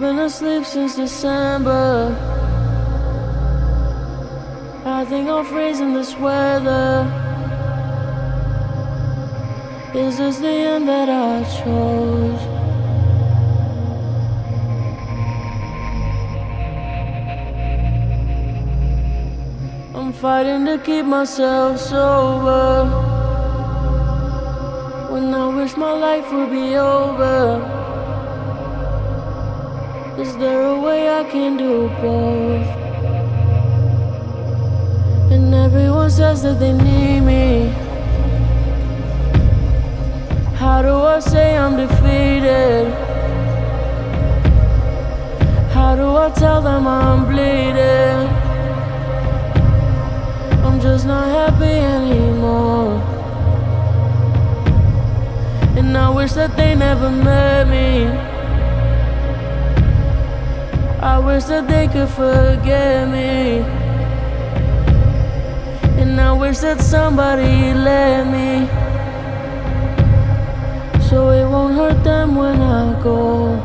been asleep since December. I think I'm freezing this weather. Is this the end that I chose? I'm fighting to keep myself sober. When I wish my life would be over. Is there a way I can do both? And everyone says that they need me. How do I say I'm defeated? How do I tell them I'm bleeding? I'm just not happy anymore. And I wish that they never met me. I wish that they could forget me. And I wish that somebody let me. So it won't hurt them when I go.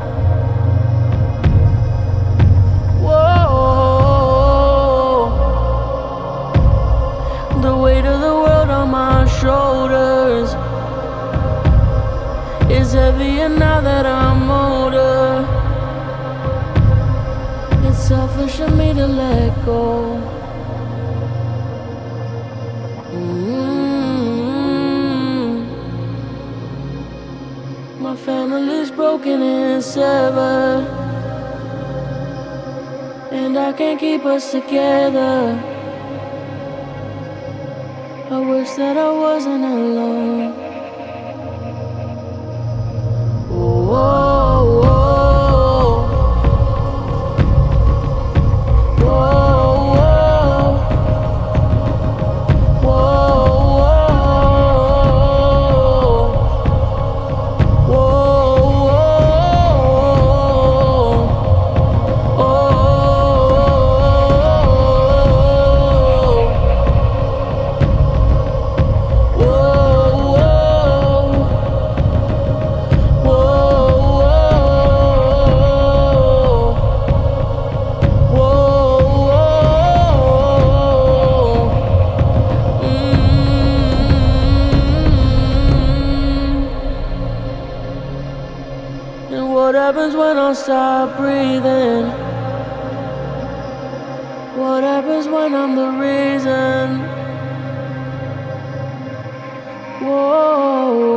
Whoa. The weight of the world on my shoulders is heavier now that I'm older selfish of me to let go. Mm-hmm. My family's broken and severed, and I can't keep us together. I wish that I wasn't alone. What happens when I stop breathing? What happens when I'm the reason? Whoa.